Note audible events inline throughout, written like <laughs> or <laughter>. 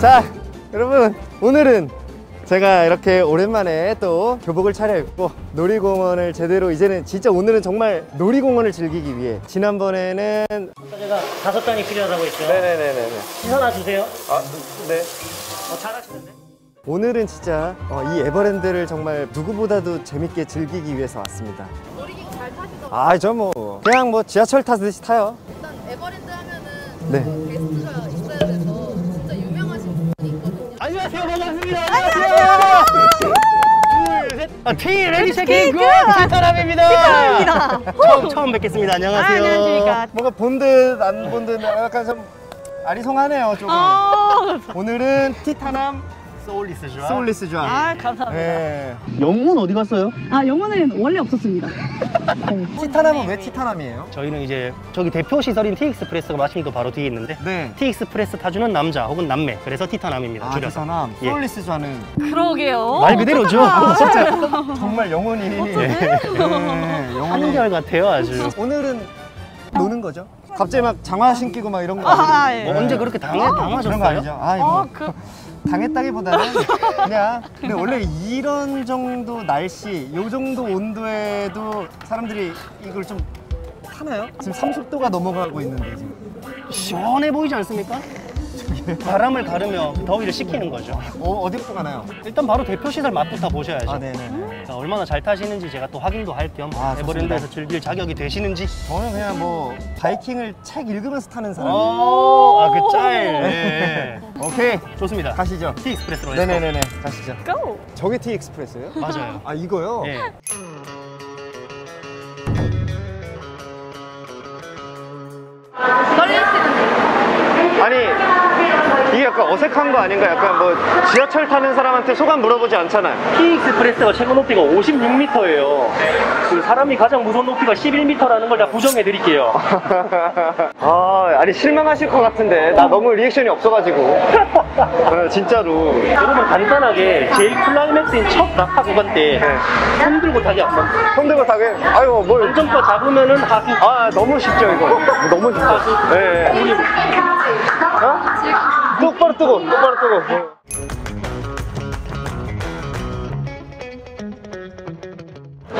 자, 여러분 오늘은 제가 이렇게 오랜만에 또 교복을 차려입고 놀이공원을 제대로 이제는 진짜 오늘은 정말 놀이공원을 즐기기 위해 지난번에는 제가 다섯 단이 필요하다고 했죠. 네네네네 시선아 주세요. 아, 네. 어, 잘하시는데? 오늘은 진짜 어, 이 에버랜드를 정말 누구보다도 재밌게 즐기기 위해서 왔습니다. 놀이기구 잘 타시죠? 아, 저 뭐 그냥 뭐 지하철 타듯이 타요. 일단 에버랜드 하면은 네. 게스트가 있어야 돼서 진짜 유명하신 분이 있거든요. 안녕하세요. 반갑습니다. 안녕하세요. 둘, 셋. 아, T ready checking good! 티타남입니다. 티타남입니다. 처음, 처음 뵙겠습니다. 안녕하세요. 아, 안녕하십니까. 뭔가 본듯 안 본듯 약간 좀 아리송하네요, 조금. 아, 오늘은 티타남 소울리스좌. 소울리스좌. 아, 감사합니다. 네. 영혼 어디 갔어요? 아, 영혼은 원래 없었습니다. <laughs> 티타남은 왜 티타남이에요? 저희는 이제 저기 대표 시설인 티익스프레스가 마침 또 바로 뒤에 있는데 네. 티익스프레스 타주는 남자 혹은 남매 그래서 티타남입니다. 아, 줄여서. 티타남. 예. 소울리스좌는 그러게요. 말 그대로죠. <laughs> 진짜 정말 영혼이 네, <laughs> 영혼이. 한결 같아요 아주. 오늘은 노는 거죠? 갑자기 막 장화 신기고 막 이런 거 아, 아니에요? 예. 뭐 언제 그렇게 당해, 그런 거 당하셨어요? 아니죠? 아, 이거 어, 그, 당했다기보다는 그냥 근데 원래 이런 정도 날씨, 요 정도 온도에도 사람들이 이걸 좀 타나요? 지금 30도가 넘어가고 있는데 지금. 시원해 보이지 않습니까? 바람을 가르며 더위를 식히는 거죠. 어, 어디로 또 가나요? 일단 바로 대표 시설 맛부터 보셔야죠. 아, 네네. 자, 얼마나 잘 타시는지 제가 또 확인도 할 겸 아, 에버랜드에서 즐길 자격이 되시는지. 저는 그냥 뭐 바이킹을 책 읽으면서 타는 사람. 어, 아, 그 짤. 예. 오케이, 좋습니다. 가시죠. 티 익스프레스로 해서. 네네네네, 가시죠. Go! 저게 T 익스프레스예요? 맞아요. 아 이거요? 예. 약간 어색한 거 아닌가? 약간 뭐 지하철 타는 사람한테 소감 물어보지 않잖아요. 티 익스프레스가 최고 높이가 56m예요. 그 사람이 가장 무서운 높이가 11m라는 걸 다 부정해 드릴게요. <laughs> 아 아니 실망하실 것 같은데 나 너무 리액션이 없어가지고 네, 진짜로 여러분 간단하게 제일 클라이맥스인 첫 낙하 구간 때 손 들고 타기 안 맞죠? 손 들고 타게 아유 뭘 안전바 잡으면은 하수. 아 너무 쉽죠 이거 너무 쉽죠 네. 우리 어? 똑바로 뜨고 똑바로 뜨고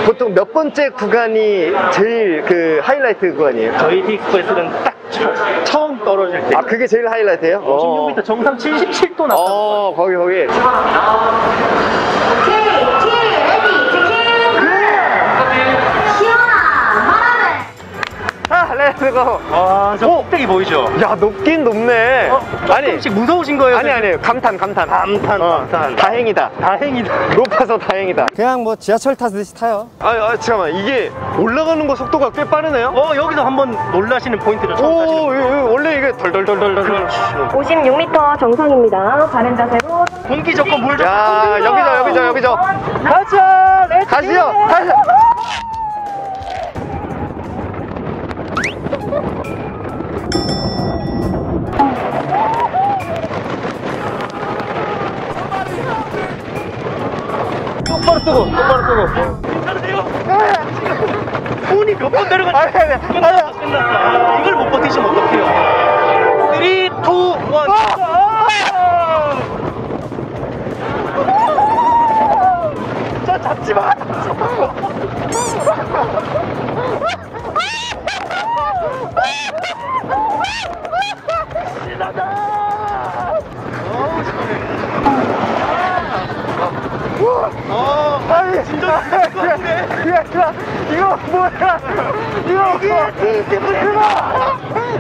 보통 몇 번째 구간이 제일 그 하이라이트 구간이에요? 저희 T Express는 딱 처- 처음 떨어질 때 아 그게 제일 하이라이트예요? 56m 정상 77도 낙하. 어 거기 거기 아 let's go 와, 저 꼭대기 보이죠? 야 높긴 높네. 어, 아니 조금씩 무서우신 거예요? 아니 아니 감탄 감탄. 감탄, 어, 감탄. 다행이다. 다행이다. 높아서 다행이다. 그냥 뭐 지하철 타듯이 타요. 아, 아 잠깐만. 이게 올라가는 거 속도가 꽤 빠르네요? 어, 여기서 한번 놀라시는 포인트를 처음 타시는 오 이거, 이거 원래 이게 덜덜덜덜덜 56m 정상입니다. 바른 자세로. 공기 좋고 물 좋고 야 여기죠 여기죠 여기죠. 가자! 가시죠 가시 손이 몇번 내려가 아니 아니 아니 아, 이걸 못 버티시면 어떡해요? 3, 2, 1 저 잡지 마! 잡지 마 어, 아니 진짜 죽을 것 같은데? 이거 이거 뭐야 이거 이게 이거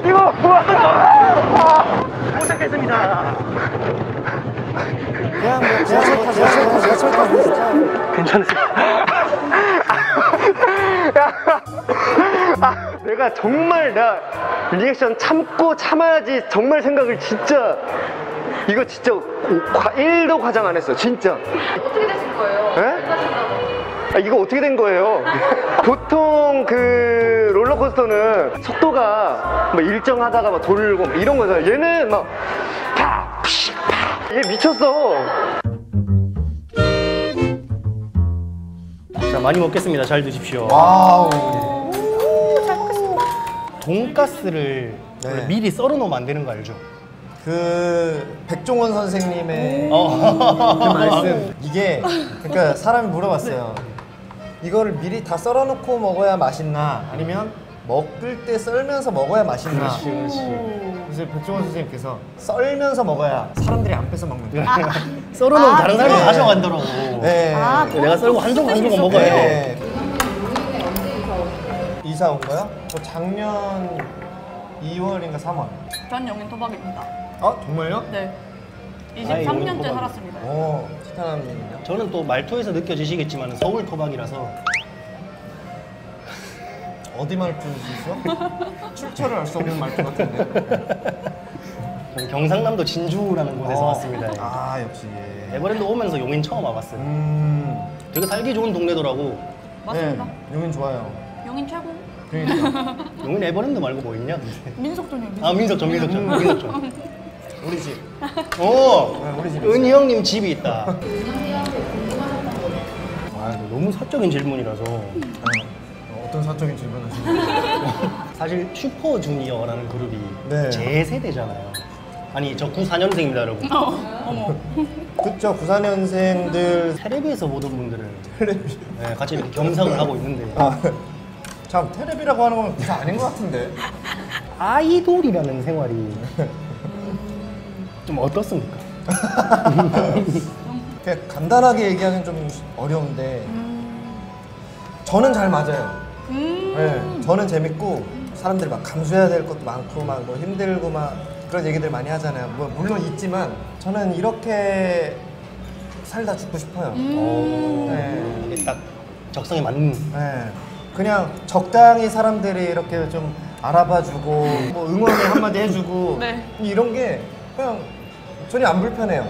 이거 뭐야 도착했습니다 그냥 뭐 지하철 타 지하철 타 지하철 타 괜찮으세요? 아, 내가 정말 나 리액션 참고 참아야지 정말 생각을 진짜 이거 진짜 과, 1도 과장 안 했어 진짜 어떻게? 에? 아, 이거 어떻게 된 거예요? 보통 그 롤러코스터는 속도가 막 일정하다가 막 돌고 막 이런 거잖아요. 얘는 막 파, 피, 파. 얘 미쳤어. 자, 많이 먹겠습니다. 잘 드십시오. wow. 음, 잘 먹겠습니다. 돈가스를 원래 네. 미리 썰어 놓으면 안 되는 거 알죠? 그 백종원 선생님의 어. 그 말씀 이게 그러니까 사람이 물어봤어요 이거를 미리 다 썰어놓고 먹어야 맛있나 아니면 먹을 때 썰면서 먹어야 맛있나? 그렇지, 그렇지. 그래서 백종원 선생님께서 썰면서 먹어야 사람들이 안 뺏어 먹는다. <laughs> 썰어 놓으면 다른 사람이 네. 가져간다고. 네. 아, 내가 썰고 한 조각 한 조각 먹어야 돼. 네. 이사 온 거요? 저 작년 2월인가 3월. 전 영인 토박입니다. 아 정말요? 네. 아이, 영인 23년째 토박이. 살았습니다. 오 티타남님은요? 저는 또 말투에서 느껴지시겠지만 서울 토박이라서 <laughs> 어디 말투시죠? 출처를 알 수 없는 말투 같은데. <laughs> 저는 경상남도 진주라는 곳에서 어. 왔습니다. 아 역시. 에버랜드 오면서 용인 처음 와봤어요. 음. 되게 살기 좋은 동네더라고. 맞습니다. 네, 용인 좋아요. 용인 최고. 그러니까 <laughs> 용인 에버랜드 말고 뭐 있냐? 민속촌이요. 민속촌. 아 민석점 민석점 민석점. 우리 집. 오 네, 우리 집. 은희 형님 집이 있다. 아 너무 사적인 질문이라서 어, 어떤 사적인 질문하시는 거예요? <laughs> 사실 슈퍼주니어라는 그룹이 네. 제 세대잖아요. 아니 저 94년생입니다 여러분. 어머. <laughs> 그쵸 94년생들 테레비에서 보던 분들은 네, 같이 이렇게 겸상을 하고 있는데 아, 참 테레비라고 하는 건 부사 아닌 것 같은데. 아이돌이라는 생활이 <laughs> 좀 어떻습니까? <laughs> 그냥 간단하게 얘기하기는 좀 어려운데 저는 잘 맞아요. 네, 저는 재밌고 사람들이 막 감수해야 될 것도 많고 막 뭐 힘들고 막 그런 얘기들 많이 하잖아요. 뭐 물론 있지만 저는 이렇게 살다 죽고 싶어요. 네. 이게 딱 적성에 맞는 네. 그냥 적당히 사람들이 이렇게 좀 알아봐주고 뭐 응원을 한마디 해주고 네. 이런 게 그냥 전혀 안 불편해요.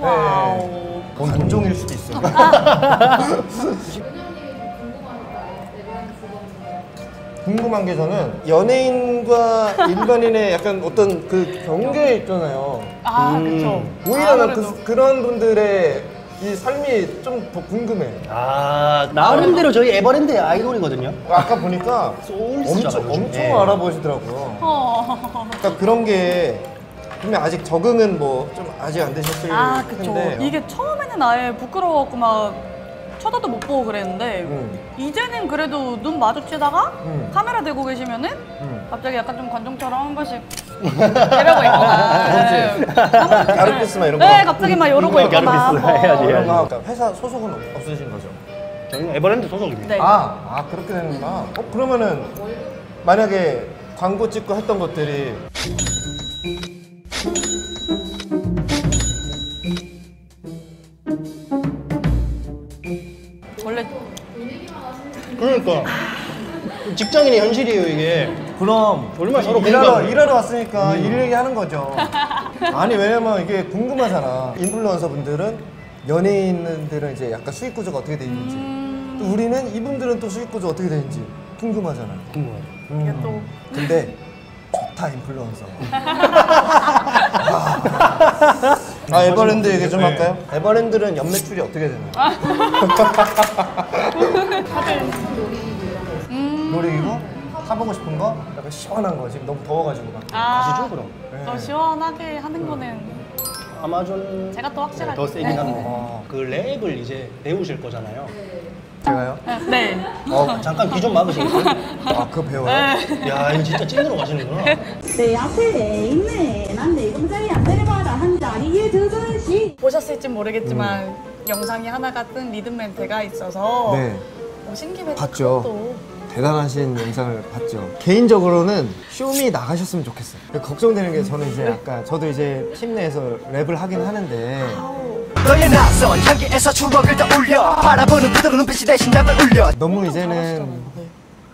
와우. 네. 관종일 수도 있어요. <laughs> <laughs> 궁금한 게 저는 연예인과 일반인의 약간 어떤 그 경계 있잖아요. 아, 음. 그쵸. 오히려 난. 그, 그런 분들의 이 삶이 좀 더 궁금해. 아 나름대로 저희 에버랜드의 아이돌이거든요. 아까 보니까 엄청. 엄청 네. 알아보시더라고요. 어. 그러니까 그런 게 분명 아직 적응은 뭐 좀 아직 안 되셨을 아, 그쵸. 텐데 이게 처음에는 아예 부끄러워갖고 막 쳐다도 못 보고 그랬는데 음. 이제는 그래도 눈 마주치다가 음. 카메라 들고 계시면은 음. 갑자기 약간 좀 관종처럼 한 번씩 이러고 있거나 <laughs> 네. <laughs> 가르피스 막 이런 거. 네 갑자기 막 이러고 음, 있거나 가르피스 뭐. 해야지, 이런 해야지. 거. 그러니까 회사 소속은 없- 없으신 거죠? 저희는 에버랜드 소속입니다. 네. 아, 아 그렇게 되는구나. 어 그러면은 만약에 광고 찍고 했던 것들이 그러니까 직장인의 현실이에요 이게. 그럼 얼마나 서로 일하러 공감을- 일하러 왔으니까 일 얘기하는 거죠. <laughs> 아니 왜냐면 이게 궁금하잖아. 인플루언서 분들은 연예인들은 이제 약간 수익 구조가 어떻게 돼 있는지, 또 우리는 이분들은 또 수익 구조 어떻게 되는지 궁금하잖아. 궁금해요. 이게 또 근데 좋다 인플루언서. <laughs> 아 에버랜드 얘기 좀 네. 할까요? 에버랜드는 연매출이 어떻게 되나요? <laughs> 놀이기구? 타보고 싶은 거? 약간 시원한 거 지금 너무 더워가지고 막. 아 시죠 그럼? 네. 더 시원하게 하는 거는 아마존 제가 또 확실하게 더 세긴 네. 한데 어. 그 랩을 이제 배우실 거잖아요. 제가요? 네 어, 잠깐 귀 좀 막으시겠어요? 아 그거 배워요? 야, 이거 진짜 찐으로 가시는구나. 내 앞에 내 있네. 난내 공장이 안 내려봐라. 한 자리에 두둔씩. 보셨을지 모르겠지만 영상이 하나가 뜬 리듬 멘트가 있어서 네. 오신 김에 봤죠. 또 대단하신 영상을 봤죠. 개인적으로는 쇼미 나가셨으면 좋겠어요. 걱정되는 게 저는 이제 아까 저도 이제 팀 내에서 랩을 하긴 하는데 너의 낯선 향기에서 추억을 떠올려 바라보는 그들의 눈빛이 내 심장을 울려 너무 이제는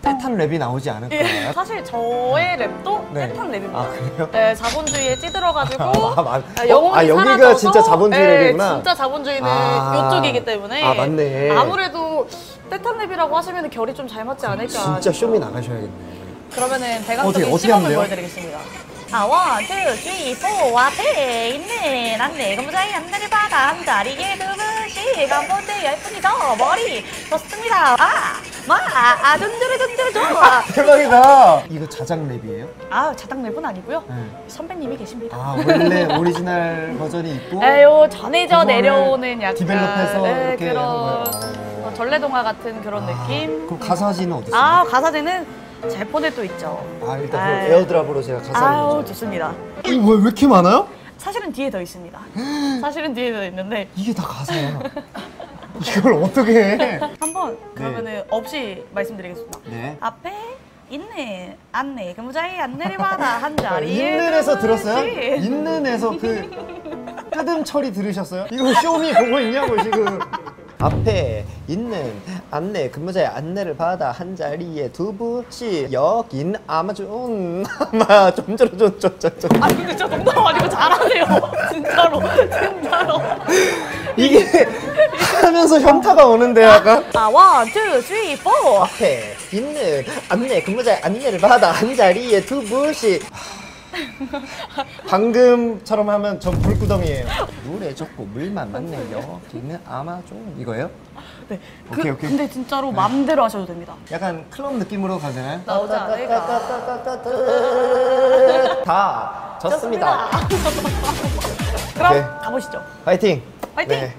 때 탄 랩이 나오지 않을까. 예, 사실 저의 랩도 네. 때 탄 랩입니다. 아, 그래요? 네, 자본주의에 찌들어가지고 <laughs> 아, 맞- 아, 영혼이 어, 아, 여기가 사라져서 진짜 자본주의 네, 랩이구나. 진짜 자본주의는 아. 이쪽이기 때문에 아, 맞네. 아무래도 때 탄 랩이라고 하시면 결이 좀 잘 맞지 않을까. 진짜 쇼미 나가셔야겠네. 그러면은 어떻게, 어떻게 시범을 하면 돼요? 보여드리겠습니다. 아, 원, 투, 쓰리, 포, 앞에 있네. 난내 공장이 안 내려봐가 한 자리에 두분씩 머리가 뭔데 예쁘니다. 머리 좋습니다. 아, 마, 아, 든 드르 좋아. <laughs> 대박이다. 이거 자작 랩이에요? 아, 자당 랩은 아니고요. 네. 선배님이 계십니다. 아 원래 오리지널 버전이 있고 <laughs> 네, 요 전해져 내려오는 약간 디벨롭해서 네, 이렇게 그런? 어, 전래동화 같은 그런 느낌. 그럼 가사지는 어땠어요? 아, 가사제는 제 폰에 또 있죠. 아, 일단 아유. 그 AirDrop으로 제가 가사를 아우 보죠. 좋습니다. 왜, 왜 이렇게 많아요? 사실은 뒤에 더 있습니다. <gasps> 사실은 뒤에 더 있는데 이게 다 가사야. <laughs> 이걸 어떻게 해? 한번 그러면은 없이 말씀드리겠습니다. 네. 앞에 있는 안내 근무자의 안내를 받아 한 자리에 있는에서 들었어요? 들어오시. 있는에서 그 끝음 처리 들으셨어요? 이거 쇼미 보고 있냐고 지금. 앞에 있는 안내 근무자의 안내를 받아 한 자리에 두 분씩 여긴 아마존 아마 좀저러좀저저저 아 근데 진짜 농담 아니고 잘하세요. <laughs> 진짜로 진짜로. 하면서 현타가 오는데 약간 아 one, two, three, four. 앞에 있는 안내 근무자의 안내를 받아 한 자리에 두 분씩 방금처럼 하면 전 불구덩이에요 물에 젖고 물만 맞네 여기는 아마존 이거예요? 네. 오케이, 그, 오케이. 근데 진짜로 마음대로 하셔도 됩니다. 약간 클럽 느낌으로 가잖아요 나오지 않을까. 다 졌습니다 <laughs> 그럼 네. 가보시죠. 파이팅 파이팅! 네.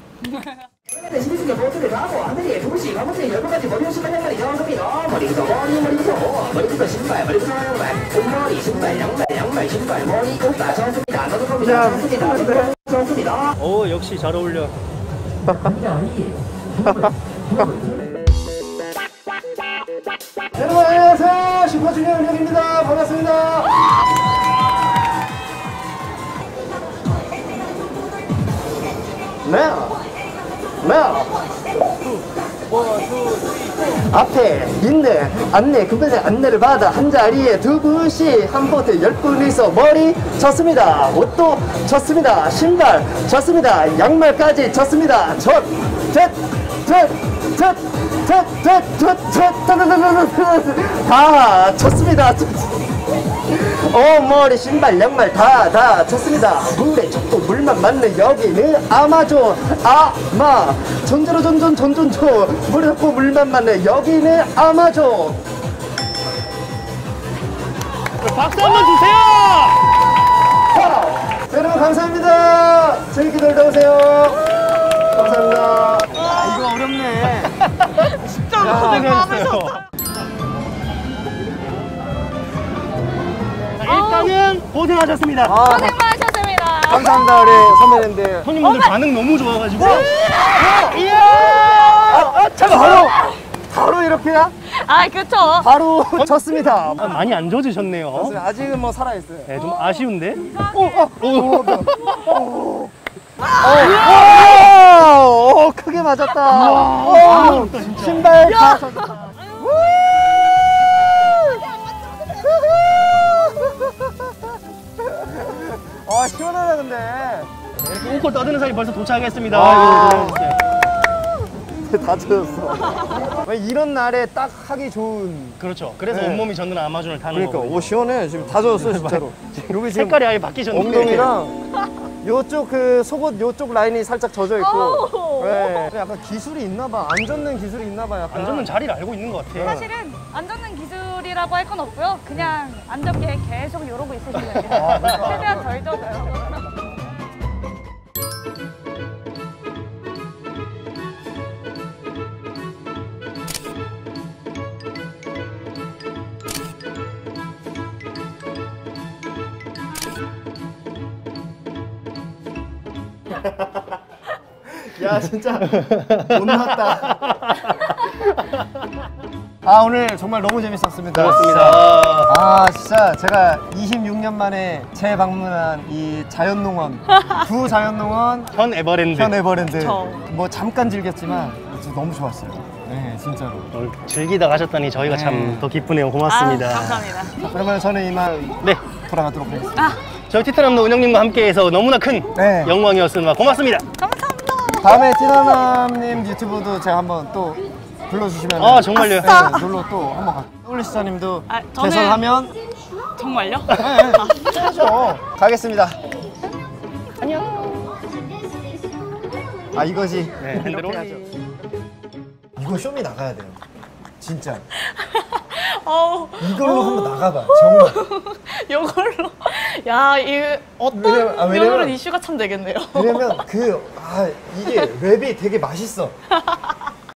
신비스게 모두를 하고 하늘에 두 분씩 아무튼 여러 가지 머리 옷이 마냥 말이 영겁니다. 머리부터 머리 머리부터 머리부터 신발 머리부터 양말 금머리 신발 양말 양말 신발. 머리 옷다 좋습니다. 너도 겁니다 좋습니다. 너도 좋습니다. 오 역시 잘 어울려. 여러분 안녕하세요 슈퍼주니어 은혁입니다. 반갑습니다. 네. 네. 앞에 있는 안내 급여자 안내를 받아 한 자리에 두 분씩 한 포트 열 분이서 머리 졌습니다 옷도 졌습니다 신발 졌습니다 양말까지 졌습니다 젖 젖 젖 젖 젖 젖 젖젖다 졌습니다 어 머리 신발 양말 다 다 쳤습니다. 물에 젖고 물만 맞는 여기는 아마존 아마. 전저로 전전 전전조 물에 젖고 물만 맞는 여기는 아마존. 박수 한번 주세요. 자, 여러분 감사합니다. 재밌게 놀다 오세요. 감사합니다. 야 이거 어렵네. <laughs> 진짜 고생하셨어 고생하셨습니다. 아, 고생 많으셨습니다. 감사합니다 우리 선배님들. 손님분들 반응 너무 좋아가지고. 이야 아, 잠깐 바로 바로 이렇게야 아 그쵸. 바로 졌습니다. 아, 많이 안 젖으셨네요. 아직은 뭐 살아 있어요. 네, 좀 아쉬운데. 오, 오, 크게 맞았다. 오, 신발 다 시원하다 근데 이렇게 웅콜 떠드는 사이 벌써 도착했습니다. 고생하셨어요. 다 젖었어. 왜 이런 날에 딱 하기 좋은. 그렇죠. 그래서 네. 온몸이 젖는 아마존을 타는 그러니까 거고. 오 시원해 지금 다 젖었어 진짜로. 여기 지금 색깔이 아예 바뀌셨는데. 엉덩이랑 요쪽 그 속옷 요쪽 라인이 살짝 젖어 있고. 네. 약간 기술이 있나 봐. 안 젖는 기술이 있나 봐. 약간. 안 젖는 자리를 알고 있는 것 같아. 사실은 안 젖는 기술 이라고 할 건 없고요. 그냥 안 젖게 계속 이러고 있으시면 돼요. 최대한 덜 젖어요. 야 진짜 못 났다. <laughs> 아 오늘 정말 너무 재밌었습니다. 그렇습니다. 아 진짜 제가 26년 만에 재방문한 이 자연농원 구 자연농원 <laughs> 현 에버랜드. 현 에버랜드 저. 뭐 잠깐 즐겼지만 진짜 너무 좋았어요. 네 진짜로. 오늘 즐기다 가셨다니 저희가 네. 참 더 기쁘네요. 고맙습니다. 아, 감사합니다. 자, 그러면 저는 이만 네. 돌아가도록 하겠습니다. 아, 저희 티타남도 은영님과 함께해서 너무나 큰 네. 영광이었습니다. 고맙습니다. 감사합니다. 다음에 띠나남님 유튜브도 제가 한번 또 불러주시면 아, 정말요? 네, 놀러 또 한번 가. 서울리 시장님도 아, 저는- 개설하면 정말요? 하죠. 가겠습니다. 아 이것이 네, 이렇게 그대로. 하죠. 이거 쇼미 나가야 돼요. 진짜 <laughs> 어우, 이걸로 한번 나가봐. 정말. <laughs> 요걸로. 야, 이 어떤 왜냐면- 아, 왜냐면- 이슈가 참 되겠네요. 왜냐면 그 아 이게 랩이 되게 맛있어. <laughs>